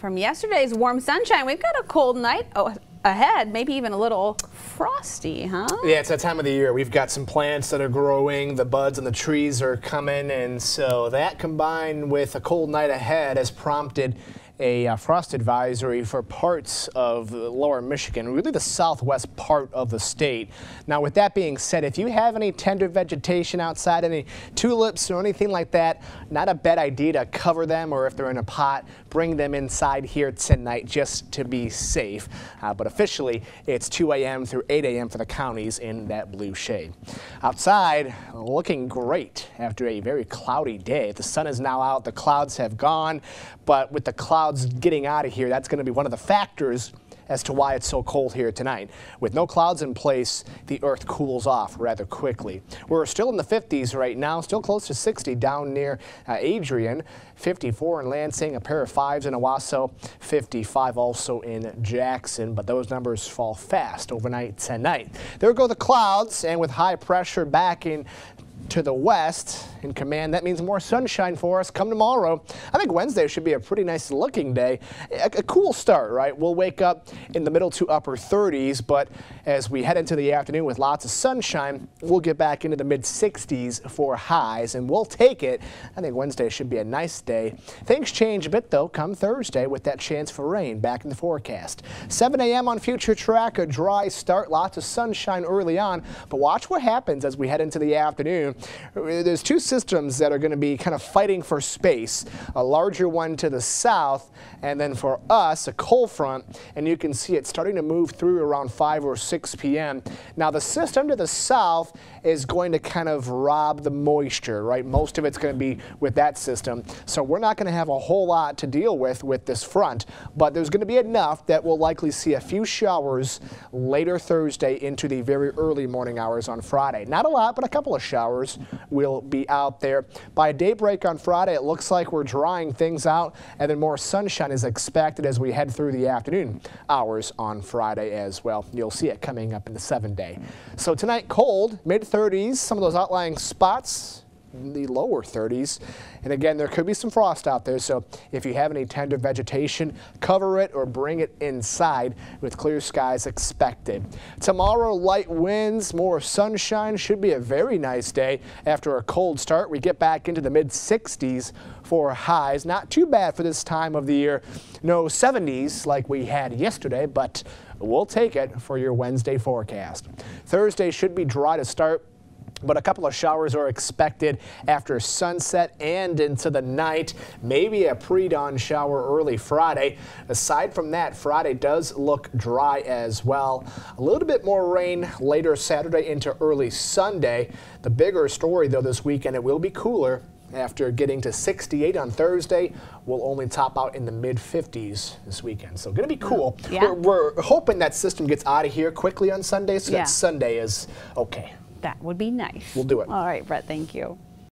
From yesterday's warm sunshine, we've got a cold night oh, ahead, maybe even a little frosty, huh? Yeah, it's that time of the year. We've got some plants that are growing, the buds and the trees are coming, and so that combined with a cold night ahead has prompted a uh, frost advisory for parts of lower Michigan, really the southwest part of the state. Now, with that being said, if you have any tender vegetation outside, any tulips or anything like that, not a bad idea to cover them or if they're in a pot, bring them inside here tonight just to be safe. Uh, but officially, it's 2 a.m. through 8 a.m. for the counties in that blue shade. Outside, looking great after a very cloudy day. The sun is now out, the clouds have gone, but with the clouds clouds getting out of here, that's going to be one of the factors as to why it's so cold here tonight. With no clouds in place, the earth cools off rather quickly. We're still in the 50s right now, still close to 60 down near uh, Adrian, 54 in Lansing, a pair of fives in Owosso, 55 also in Jackson, but those numbers fall fast overnight tonight. There go the clouds, and with high pressure back in to the west in command. That means more sunshine for us come tomorrow. I think Wednesday should be a pretty nice looking day. A, a, cool start, right? We'll wake up in the middle to upper 30s, but as we head into the afternoon with lots of sunshine, we'll get back into the mid 60s for highs, and we'll take it. I think Wednesday should be a nice day. Things change a bit, though, come Thursday with that chance for rain back in the forecast. 7 a.m. on Future Track, a dry start, lots of sunshine early on, but watch what happens as we head into the afternoon. There's two systems that are going to be kind of fighting for space, a larger one to the south, and then for us, a cold front, and you can see it starting to move through around 5 or 6 p.m. Now, the system to the south is going to kind of rob the moisture, right? Most of it's going to be with that system. So we're not going to have a whole lot to deal with with this front, but there's going to be enough that we'll likely see a few showers later Thursday into the very early morning hours on Friday. Not a lot, but a couple of showers will be out there. By daybreak on Friday, it looks like we're drying things out, and then more sunshine is expected as we head through the afternoon hours on Friday as well. You'll see it coming up in the seven day. So tonight, cold, mid 30s, some of those outlying spots the lower 30s. And again, there could be some frost out there, so if you have any tender vegetation, cover it or bring it inside with clear skies expected. Tomorrow, light winds, more sunshine, should be a very nice day. After a cold start, we get back into the mid 60s for highs. Not too bad for this time of the year. No 70s like we had yesterday, but we'll take it for your Wednesday forecast. Thursday should be dry to start but a couple of showers are expected after sunset and into the night. Maybe a pre-dawn shower early Friday. Aside from that, Friday does look dry as well. A little bit more rain later Saturday into early Sunday. The bigger story, though, this weekend, it will be cooler after getting to 68 on Thursday, we'll only top out in the mid 50s this weekend. So going to be cool. Yeah. We're, we're, hoping that system gets out of here quickly on Sunday so yeah. that Sunday is okay. That would be nice. We'll do it. All right, Brett, thank you.